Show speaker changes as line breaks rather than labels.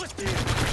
Let's